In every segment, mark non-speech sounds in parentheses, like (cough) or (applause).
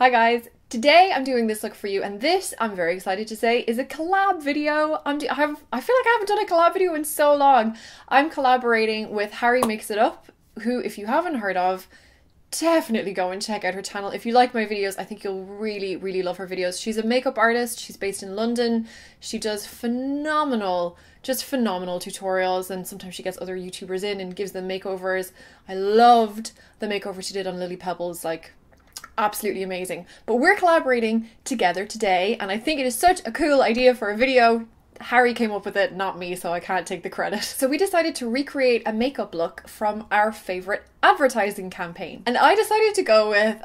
Hi guys, today I'm doing this look for you and this, I'm very excited to say, is a collab video. I'm I, have, I feel like I haven't done a collab video in so long. I'm collaborating with Harry Makes It Up, who if you haven't heard of, definitely go and check out her channel. If you like my videos, I think you'll really, really love her videos. She's a makeup artist, she's based in London. She does phenomenal, just phenomenal tutorials and sometimes she gets other YouTubers in and gives them makeovers. I loved the makeover she did on Lily Pebbles, like absolutely amazing. But we're collaborating together today, and I think it is such a cool idea for a video. Harry came up with it, not me, so I can't take the credit. (laughs) So we decided to recreate a makeup look from our favourite advertising campaign. And I decided to go with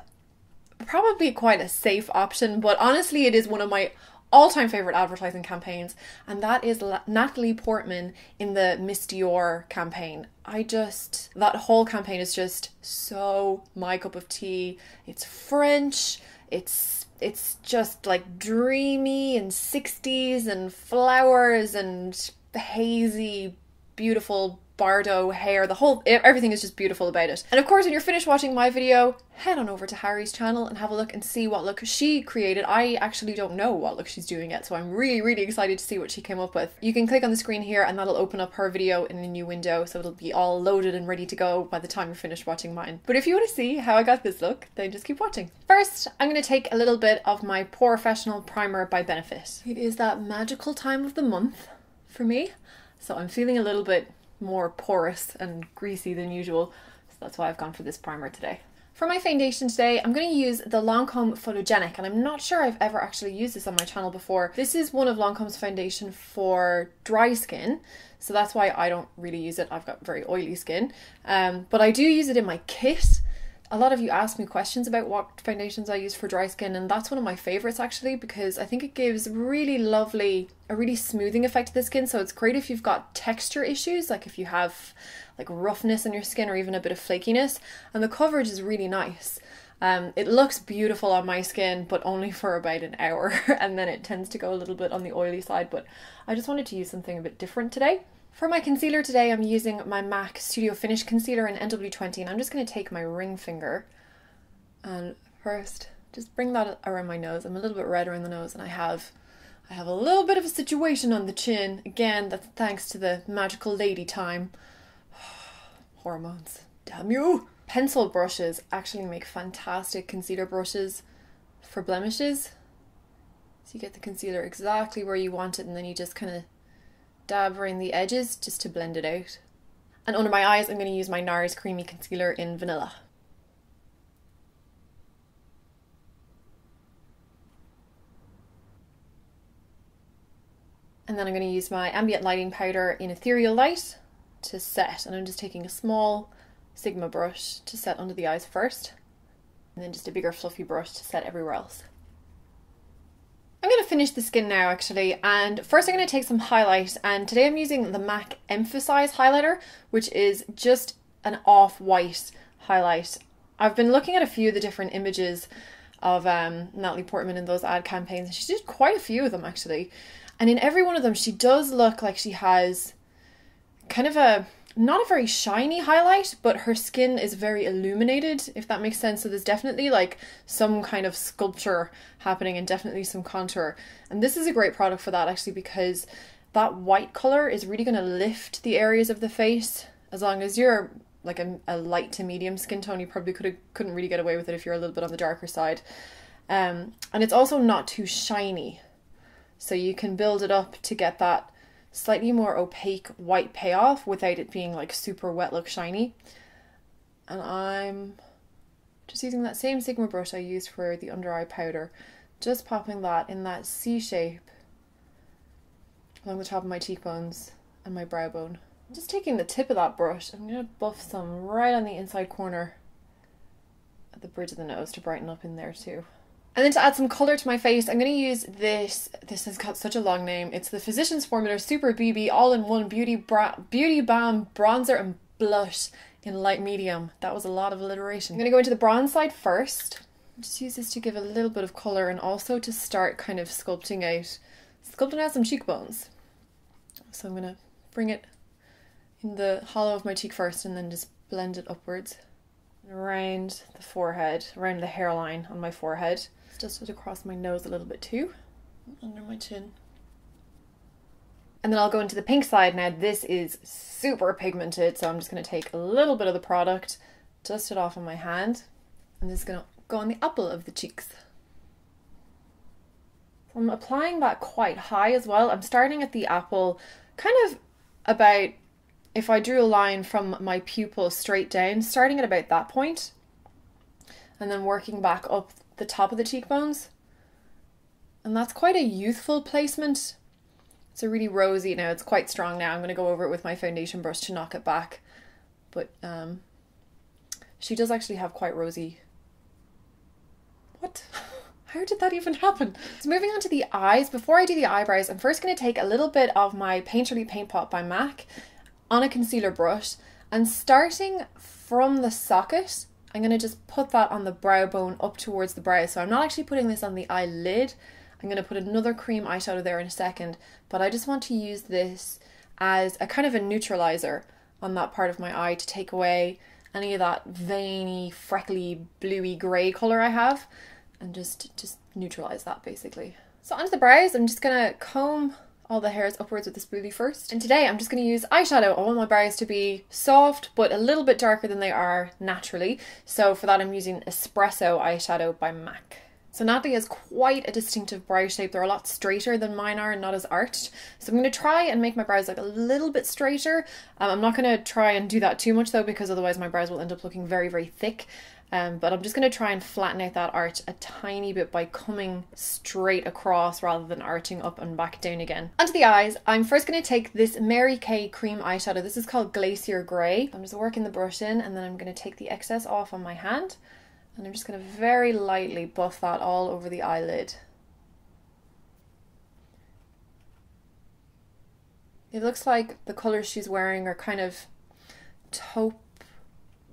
probably quite a safe option, but honestly, it is one of my all time favorite advertising campaigns, and that is Natalie Portman in the Miss Dior campaign. I just, that whole campaign is just so my cup of tea. It's French, it's it's just like dreamy and 60s and flowers and hazy beautiful Bardot hair, the whole everything is just beautiful about it. And of course, when you're finished watching my video, head on over to Harry's channel and have a look and see what look she created. I actually don't know what look she's doing yet, so I'm really, really excited to see what she came up with. You can click on the screen here and that'll open up her video in a new window, so it'll be all loaded and ready to go by the time you're finished watching mine. But if you want to see how I got this look, then just keep watching. First, I'm going to take a little bit of my POREfessional Primer by Benefit. It is that magical time of the month for me, so I'm feeling a little bit more porous and greasy than usual. So that's why I've gone for this primer today. For my foundation today, I'm going to use the Lancome Photogenic, and I'm not sure I've ever actually used this on my channel before. This is one of Lancome's foundation for dry skin, so that's why I don't really use it. I've got very oily skin, um, but I do use it in my kit a lot of you ask me questions about what foundations I use for dry skin, and that's one of my favorites actually because I think it gives really lovely, a really smoothing effect to the skin. So it's great if you've got texture issues, like if you have like roughness in your skin or even a bit of flakiness, and the coverage is really nice. Um, it looks beautiful on my skin, but only for about an hour, (laughs) and then it tends to go a little bit on the oily side. But I just wanted to use something a bit different today. For my concealer today, I'm using my MAC Studio Finish Concealer in NW20, and I'm just going to take my ring finger and first just bring that around my nose. I'm a little bit red around the nose, and I have I have a little bit of a situation on the chin. Again, that's thanks to the magical lady time. (sighs) Hormones. Damn you! Pencil brushes actually make fantastic concealer brushes for blemishes. So you get the concealer exactly where you want it, and then you just kind of dab around the edges just to blend it out. And under my eyes, I'm going to use my NARS Creamy Concealer in Vanilla. And then I'm going to use my Ambient Lighting Powder in Ethereal Light to set. And I'm just taking a small Sigma brush to set under the eyes first. And then just a bigger fluffy brush to set everywhere else. I'm going to finish the skin now actually and first I'm going to take some highlight and today I'm using the MAC Emphasize highlighter which is just an off-white highlight. I've been looking at a few of the different images of um, Natalie Portman in those ad campaigns and she did quite a few of them actually and in every one of them she does look like she has kind of a not a very shiny highlight, but her skin is very illuminated, if that makes sense. So there's definitely like some kind of sculpture happening and definitely some contour. And this is a great product for that actually because that white color is really going to lift the areas of the face. As long as you're like a, a light to medium skin tone, you probably could couldn't really get away with it if you're a little bit on the darker side. Um, and it's also not too shiny. So you can build it up to get that slightly more opaque white payoff without it being like super wet look shiny. And I'm just using that same Sigma brush I used for the under eye powder, just popping that in that C shape along the top of my cheekbones and my brow bone. Just taking the tip of that brush, I'm going to buff some right on the inside corner at the bridge of the nose to brighten up in there too. And then to add some colour to my face, I'm going to use this, this has got such a long name. It's the Physicians Formula Super BB All-in-One Beauty, Beauty Balm Bronzer and Blush in light medium. That was a lot of alliteration. I'm going to go into the bronze side first. Just use this to give a little bit of colour and also to start kind of sculpting out, sculpting out some cheekbones. So I'm going to bring it in the hollow of my cheek first and then just blend it upwards. Around the forehead, around the hairline on my forehead. Just across my nose a little bit too, under my chin. And then I'll go into the pink side. Now this is super pigmented, so I'm just going to take a little bit of the product, dust it off on my hand, and this is going to go on the apple of the cheeks. I'm applying that quite high as well. I'm starting at the apple, kind of about, if I drew a line from my pupil straight down, starting at about that point, and then working back up the top of the cheekbones. And that's quite a youthful placement it's a really rosy now. It's quite strong now. I'm going to go over it with my foundation brush to knock it back. But um, she does actually have quite rosy. What? (laughs) How did that even happen? So moving on to the eyes. Before I do the eyebrows, I'm first going to take a little bit of my Painterly Paint Pot by MAC on a concealer brush and starting from the socket, I'm going to just put that on the brow bone up towards the brow. So I'm not actually putting this on the eyelid. I'm going to put another cream eyeshadow there in a second, but I just want to use this as a kind of a neutralizer on that part of my eye to take away any of that veiny, freckly, bluey grey colour I have and just just neutralize that basically. So onto the brows, I'm just going to comb all the hairs upwards with the spoolie first. And today I'm just going to use eyeshadow. I want my brows to be soft but a little bit darker than they are naturally. So for that I'm using Espresso eyeshadow by MAC. So Natalie has quite a distinctive brow shape. They're a lot straighter than mine are and not as arched. So I'm going to try and make my brows like a little bit straighter. Um, I'm not going to try and do that too much though because otherwise my brows will end up looking very, very thick. Um, but I'm just going to try and flatten out that arch a tiny bit by coming straight across rather than arching up and back down again. Onto the eyes, I'm first going to take this Mary Kay cream eyeshadow. This is called Glacier Grey. I'm just working the brush in and then I'm going to take the excess off on my hand. And I'm just going to very lightly buff that all over the eyelid. It looks like the colours she's wearing are kind of taupe,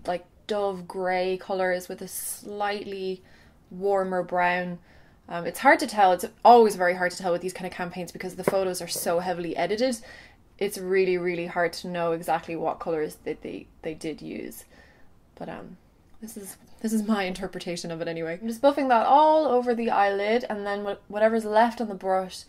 like dove grey colours with a slightly warmer brown. Um, it's hard to tell. It's always very hard to tell with these kind of campaigns because the photos are so heavily edited. It's really, really hard to know exactly what colours that they, they did use. But um, this is this is my interpretation of it anyway. I'm just buffing that all over the eyelid and then whatever's left on the brush,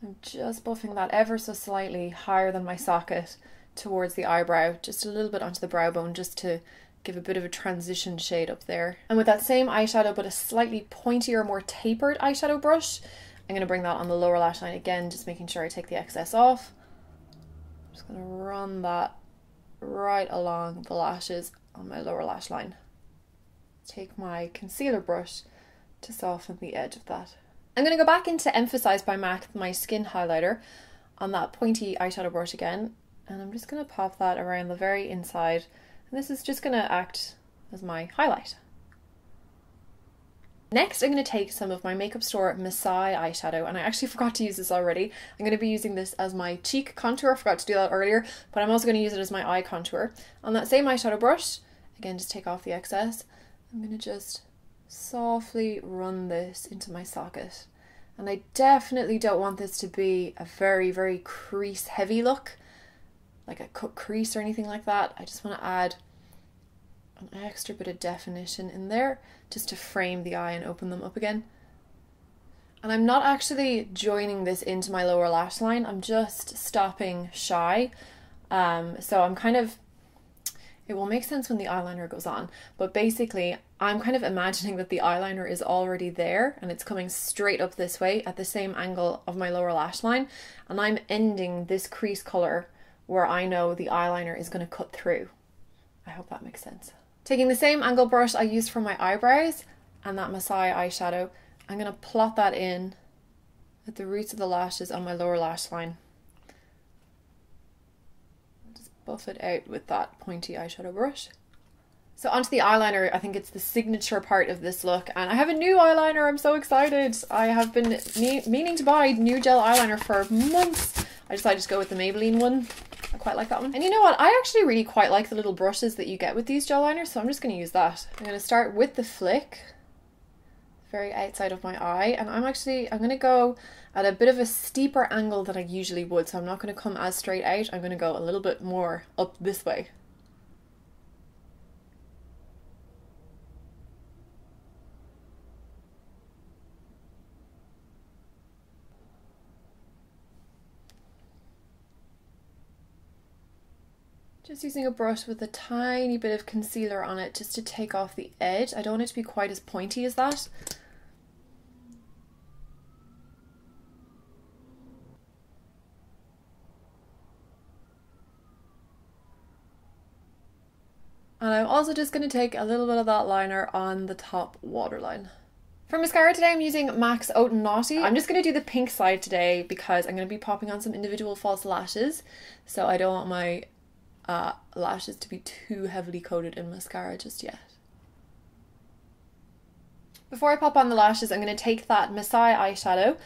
I'm just buffing that ever so slightly higher than my socket towards the eyebrow, just a little bit onto the brow bone just to give a bit of a transition shade up there. And with that same eyeshadow but a slightly pointier, more tapered eyeshadow brush, I'm going to bring that on the lower lash line again, just making sure I take the excess off. I'm just going to run that right along the lashes on my lower lash line take my concealer brush to soften the edge of that. I'm going to go back into Emphasize by MAC, my skin highlighter, on that pointy eyeshadow brush again, and I'm just going to pop that around the very inside, and this is just going to act as my highlight. Next, I'm going to take some of my Makeup Store Masai eyeshadow, and I actually (laughs) forgot to use this already. I'm going to be using this as my cheek contour, I forgot to do that earlier, but I'm also going to use it as my eye contour. On that same eyeshadow brush, again, just take off the excess, I'm going to just softly run this into my socket. And I definitely don't want this to be a very, very crease heavy look, like a cut crease or anything like that. I just want to add an extra bit of definition in there just to frame the eye and open them up again. And I'm not actually joining this into my lower lash line, I'm just stopping shy. Um, so I'm kind of it will make sense when the eyeliner goes on, but basically, I'm kind of imagining that the eyeliner is already there and it's coming straight up this way at the same angle of my lower lash line, and I'm ending this crease color where I know the eyeliner is going to cut through. I hope that makes sense. Taking the same angle brush I used for my eyebrows and that Masai eyeshadow, I'm going to plot that in at the roots of the lashes on my lower lash line Just buff it out with that pointy eyeshadow brush. So onto the eyeliner, I think it's the signature part of this look and I have a new eyeliner, I'm so excited. I have been me meaning to buy new gel eyeliner for months. I decided to go with the Maybelline one. Quite like that one. And you know what, I actually really quite like the little brushes that you get with these gel liners, so I'm just going to use that. I'm going to start with the flick, very outside of my eye, and I'm actually, I'm going to go at a bit of a steeper angle than I usually would. So I'm not going to come as straight out. I'm going to go a little bit more up this way. Just using a brush with a tiny bit of concealer on it just to take off the edge. I don't want it to be quite as pointy as that. And I'm also just going to take a little bit of that liner on the top waterline. For mascara today, I'm using Haute and Naughty. I'm just going to do the pink side today because I'm going to be popping on some individual false lashes. So I don't want my uh, lashes to be too heavily coated in mascara just yet. Before I pop on the lashes, I'm going to take that Masai eyeshadow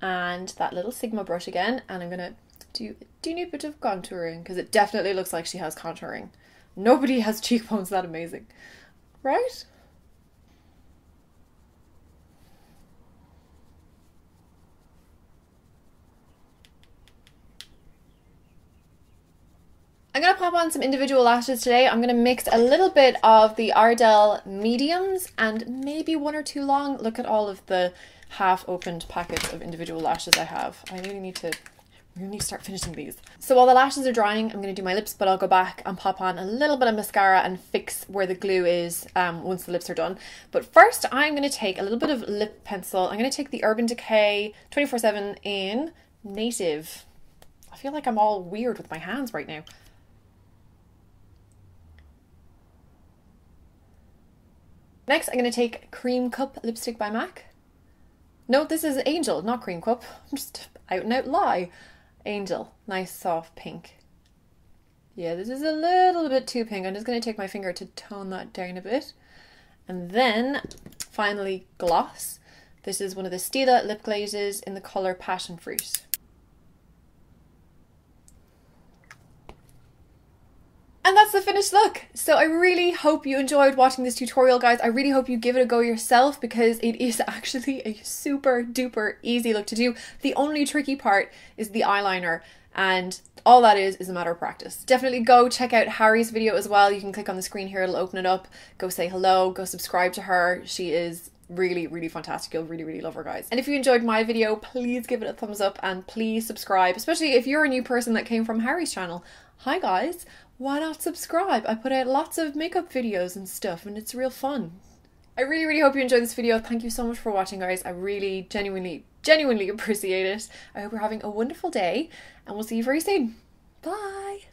and that little Sigma brush again and I'm going to do a teeny bit of contouring because it definitely looks like she has contouring. Nobody has (laughs) cheekbones that amazing, right? I'm going to pop on some individual lashes today. I'm going to mix a little bit of the Ardell mediums and maybe one or two long. Look at all of the half opened packets of individual lashes I have. I really need to we need to start finishing these. So while the lashes are drying, I'm going to do my lips, but I'll go back and pop on a little bit of mascara and fix where the glue is um, once the lips are done. But first, I'm going to take a little bit of lip pencil. I'm going to take the Urban Decay 24-7 in Native. I feel like I'm all weird with my hands right now. Next, I'm going to take Creme Cup lipstick by MAC. No, this is Angel, not Creme Cup. (laughs) I'm just out and out lie. Angel, nice soft pink. Yeah, this is a little bit too pink. I'm just going to take my finger to tone that down a bit. And then, finally, gloss. This is one of the Stila lip glazes in the colour Passion Fruit. And that's the finished look. So I really hope you enjoyed watching this tutorial, guys. I really hope you give it a go yourself because it is (laughs) actually a super duper easy look to do. The only tricky part is the eyeliner and all that is is a matter of practice. Definitely go check out Harry's video as well. You can click on the screen here, it'll open it up. Go say hello, go subscribe to her. She is really really fantastic you'll really really love her guys and if you enjoyed my video please give it a thumbs up and please subscribe especially if you're a new person that came from harry's channel hi guys why not subscribe? I put out lots of makeup videos and stuff and it's real fun. I really, really hope you enjoyed this video. Thank you so much for watching, guys. I really, genuinely, genuinely (laughs) appreciate it. I hope you're having a wonderful day and we'll see you very soon. Bye!